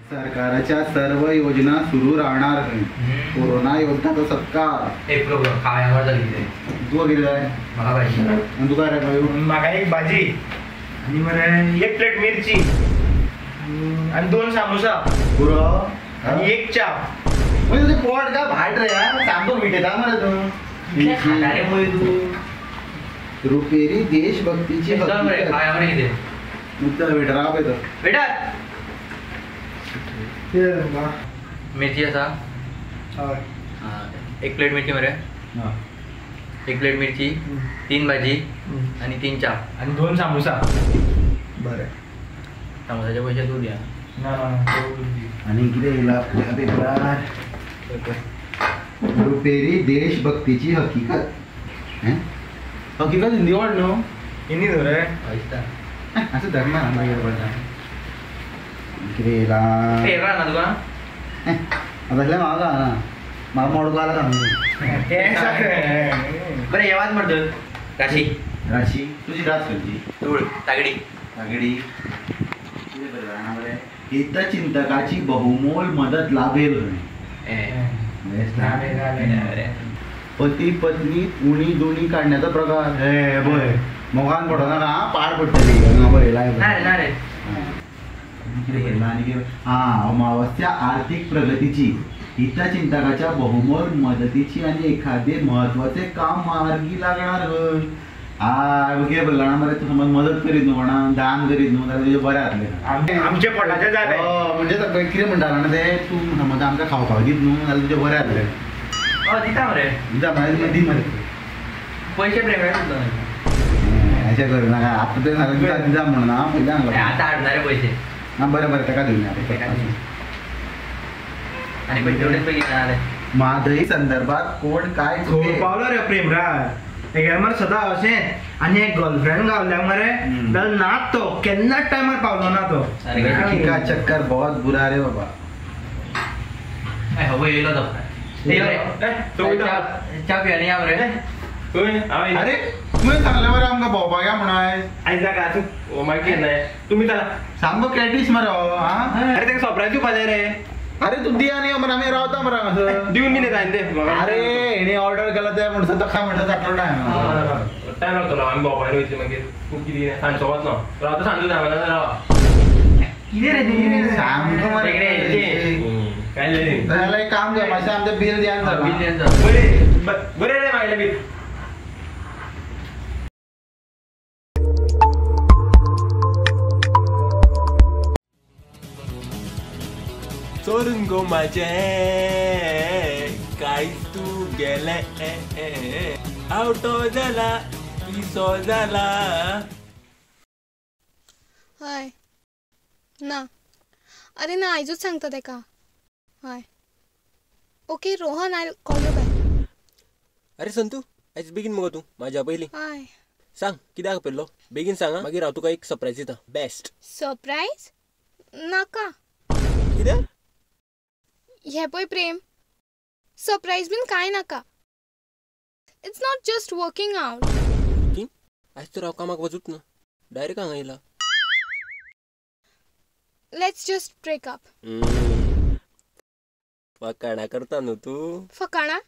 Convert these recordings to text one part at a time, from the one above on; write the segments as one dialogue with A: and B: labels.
A: सरकारच्या सर्व योजना सुरू राहणार कोरोना योद्धाचा सत्कार.
B: एक प्रोग्राम खाव्यावर झाली ते?
A: तू किती जाय
B: मला पाहिजे
A: आणि तू काय रे भाऊ
C: म्हाका एक भाजी. आणि मरे एक प्लेट मिरची. आणि- आणि दोन सामोसा.
A: पुरो?
C: आणि एक चा
A: म्हणजे तुझे पोट का भाट रे यार सांगतो मिठे का मला तू? रुपेरी देशभक्तीची
B: एकदम रे
A: हकीकत.
B: खाव्यावर येते.
A: मुद्दा भेट राहा पाहिजे
B: बेटा मिरची असा? हा, एक प्लेट मिरची मरे. एक प्लेट मिरची तीन भाजी आणि तीन चा
C: आणि दोन सामोसा.
A: बरं.
B: समोसाचे पैसे तू द्या.
A: आणि किती येईल आपल्या पेपरात रुपेरी देशभक्तीची हकीकत. हं? हकीकत हिंदी वाढ नो
C: हिंदी धर.
B: पैसा
A: असं धर्म किती येला
B: फेवरा ना तुका
A: आता असल्या मागा ना मला मोडको आला सांगू
C: ते सगळं.
B: बरं काशी
A: राशी तुझी रास खंयची
B: धूळ तागडी
A: तागडी हितचिंतकाची बहुमोल मदत लाभेल. पती पत्नी उणी दोन्ही काढण्याचा प्रकार हे बोय मोगान पडना ना पाड पडटली बरं हा अमावस्या आर्थिक प्रगतीची. हितचिंतकाच्या बहुमोल मदतीची आणि एखादे महत्त्वाचे काम मार्गी लागणार. होय हा बघे बोलला मरे तू समज मदत करीत न्हू म्हणा दान करीत न्हू जाल्यार तुझे बरें जातलें
C: आमचे आमचे पोटाचे
A: हो, म्हणजे कितें म्हणटालो ना ते तू समज आमकां खावपाक दीत न्हू जाल्यार तुजें बरें जातलें
B: हो दिता मरे
A: दिता म्हळ्यार दी मरे
B: पैसे प्रेम
A: अशें करनाका आतां ते सांगता दिता दिता म्हणना पयलीं सांगला
B: आता हाडणारे पैसे.
A: ना बरें बरें माधवी संदर्भात कोण काय
C: पावलो रे प्रेमराज. एक मरे सदां अशें आनी एक गर्लफ्रेंड गावल्याक मरे. जाल्यार नात तो केन्नाच टायमार पावलो ना तो.
B: अरे
A: लड़की का चक्कर बहुत बुरा रे बाबा.
B: हो येयलो तो. रे. चा- पियानी
C: हांव
A: अरे तुवें सांगलें मरे आमकां भोंवपाक या म्हणून आयज
C: आयज नाका तूं मागीर नाही तुम्ही चला
A: सामको कॅटीस मरे
C: अरे ताका सरप्राईज दिवपा जाय रे.
A: अरे तू दिया न्ही मरे आमी रावता मरे हांगासर
C: दिवन बी येता ते.
A: अरे हेणी ऑर्डर केला ते म्हणटा तो काय म्हणटा ताका टायम
C: टायम लागतलो आमी भोंवपाक वयतली मागीर तूं कितें सांजचो वचना रावता सांजचो सांगला रावा
B: किती रे ते
A: सामको मरे
C: काय नाही
A: काम कर मातशें आमचें बिल द्या ना
B: बिल
A: जरा.
B: द्यायचं.
C: बरे रे मागले बी
D: चोरून गो माझे. काय तू गेले? आवटो जाला पिसो जाला
E: हय. ना. अरे ना आयजूच सांगता तेका हय. Okay Rohan I call you back
D: अरे संतू आयज बेगीन मगो तू माझ्या पयलीं
E: हय.
D: सांग कित्याक आपयल्लो बेगीन सांग हा. मागीर हांव तुका एक सरप्रायज दिता बेस्ट
E: सरप्राईज नाका.
D: कित्याक
E: हे पळय प्रेम. सरप्राईज बीन कांय नाका. It's not just working out
D: आयज तर हांव कामाक वचूच ना. डायरेक्ट हांगा येयला
E: लेट्स जस्ट ब्रेक अप.
D: फकाणा करता न्हू तू.
E: फकाणा?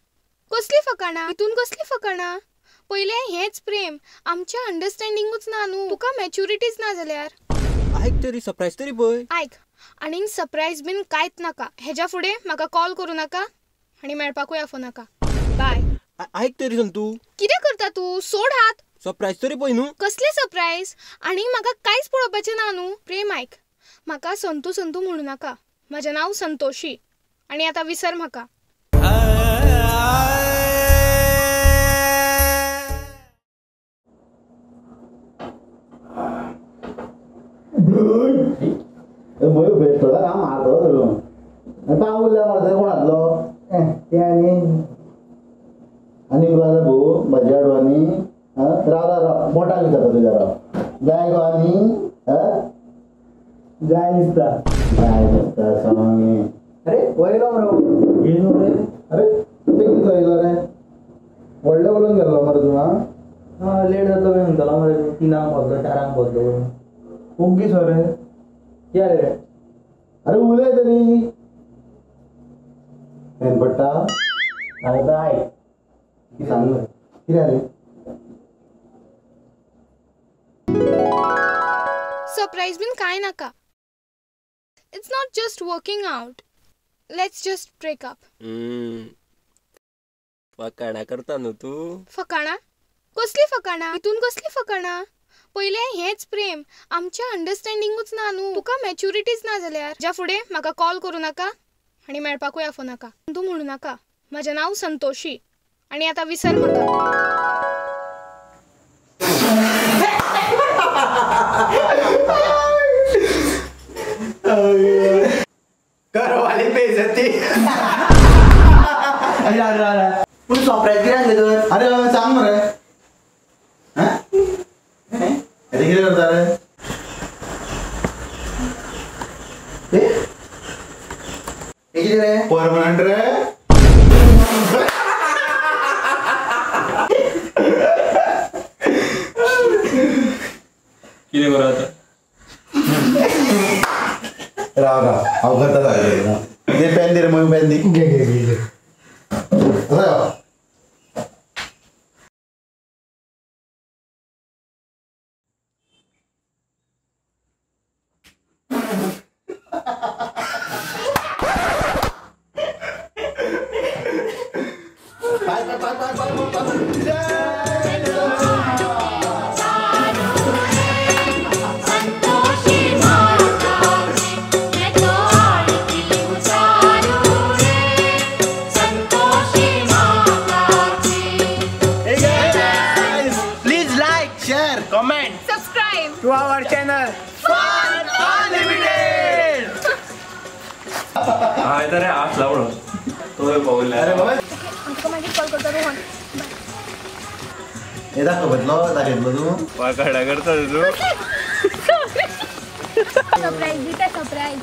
E: कसली फकाणा? हितून कसली फकाणा? पहिले हेच प्रेम. आमच्या अंडरस्टँडिंगूच ना न्हू तुका मॅच्युरिटीच ना जाल्यार.
D: आयक तरी सरप्रायज तरी पळय
E: आयक आनीक सरप्राईज बीन कांयच नाका. हेज्या फुडें म्हाका कॉल करूं नाका आनी मेळपाकूय आफो नाका. बाय
D: आयक तरी संतू.
E: कितें करता तूं? सोड हात.
D: सरप्रायज तरी पळय न्हू
E: कसले सरप्राईज आनी म्हाका कांयच पळोवपाचें ना न्हू प्रेम आयक म्हाका संतू संतू म्हणू नाका. म्हजें नांव संतोशी आनी आतां विसर म्हाका
A: मयूर भेटतो का मारतो धरून पांव उरल्या मरे कोणातलो ते आनी आनी भाऊ म्हज्या आडवानी राव राव राव मोठा विचारता तुज्या राव जाय गो आनी
C: जाय दिसता
A: जाय दिसता सांग
C: अरे वयलो मरो
A: येलो रे अरे ते कितें येयलो रे व्हडले उलोवन गेल्लो मरे तूं हा
C: लेट जातलो म्हणटलो मरे. तिनांक बसलो चारांक बसलो
A: खूब दीस रे?
C: या रे
A: अरे उलय तरी पट्टा
C: काय बाय
A: सांग किती आले
E: सरप्राईज बीन काय नाका it's not just working out let's just break up
D: hmm. वाकाणा करता न्हू तू।
E: फकाणा? कसली फकाणा? इथून कसली फकाणा? पहिले हेच प्रेम. आमच्या अंडरस्टँडिंगूच ना न्हू तुका मॅच्युरिटीच ना जाल्यार. ज्या फुडें म्हाका कॉल करूं नाका आनी मेळपाकूय आफो नाका. तूं म्हणू नाका. म्हजें नांव संतोशी आनी आतां विसर म्हाका
C: करो वाली बेइज्जती.
A: अरे अरे अरे.
C: पण सरप्राईज किती आणले तर
A: अरे बाबा सांग मरे हा? अरे किती करता रे
C: हे किती रे.
A: परमनंट रे.
D: कितें करू आता?
A: राव राव. अवघड झाले ते पेन दे रे मग पेन दे.
C: घे घे घे comment
E: subscribe
C: to our channel. Fun Unlimited.
D: हाय तर आठ लावलो तो बघून
A: अरे बाबा।
E: कॉल करता रोहन
A: हे। दाखवतलो दाखवतलो तू
D: वाकाणा करता तू
E: सरप्राईज दिता सरप्राईज